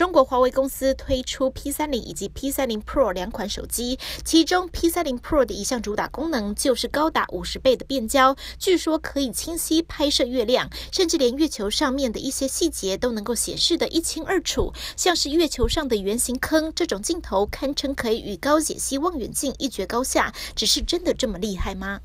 中国华为公司推出 P 三零以及 P 三零 Pro 两款手机，其中 P 三零 Pro 的一项主打功能就是高达五十倍的变焦，据说可以清晰拍摄月亮，甚至连月球上面的一些细节都能够显示得一清二楚，像是月球上的圆形坑这种镜头，堪称可以与高解析望远镜一决高下。只是真的这么厉害吗？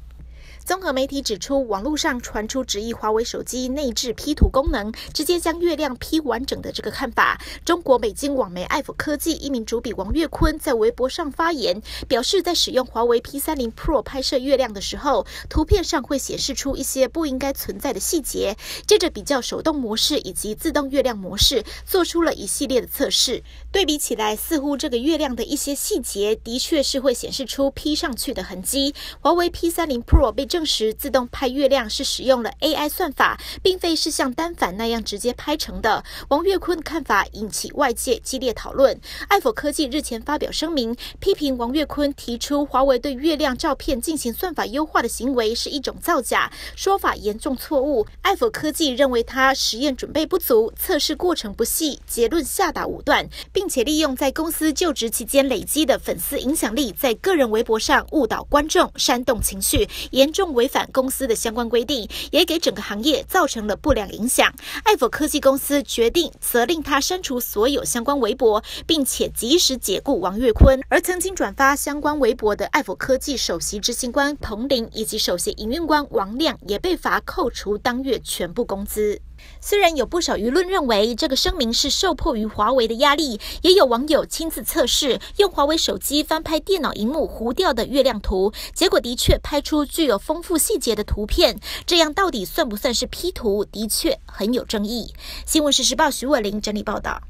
综合媒体指出，网络上传出质疑华为手机内置 P 图功能，直接将月亮 P 完整的这个看法。中国北京网媒爱否科技一名主笔王月坤在微博上发言，表示在使用华为 P 三零 Pro 拍摄月亮的时候，图片上会显示出一些不应该存在的细节。接着比较手动模式以及自动月亮模式，做出了一系列的测试。对比起来，似乎这个月亮的一些细节的确是会显示出 P 上去的痕迹。华为 P 三零 Pro 被证实自动拍月亮是使用了 AI 算法，并非是像单反那样直接拍成的。王月坤的看法引起外界激烈讨论。爱否科技日前发表声明，批评王月坤提出华为对月亮照片进行算法优化的行为是一种造假，说法严重错误。爱否科技认为他实验准备不足，测试过程不细，结论下达武断，并且利用在公司就职期间累积的粉丝影响力，在个人微博上误导观众、煽动情绪，严重违反。公司的相关规定也给整个行业造成了不良影响。爱否科技公司决定责令他删除所有相关微博，并且及时解雇王月坤。而曾经转发相关微博的爱否科技首席执行官彭林以及首席营运官王亮也被罚扣除当月全部工资。虽然有不少舆论认为这个声明是受迫于华为的压力，也有网友亲自测试用华为手机翻拍电脑荧幕糊掉的月亮图，结果的确拍出具有丰富细节的图片。这样到底算不算是 P 图？的确很有争议。新闻时时报徐伟林整理报道。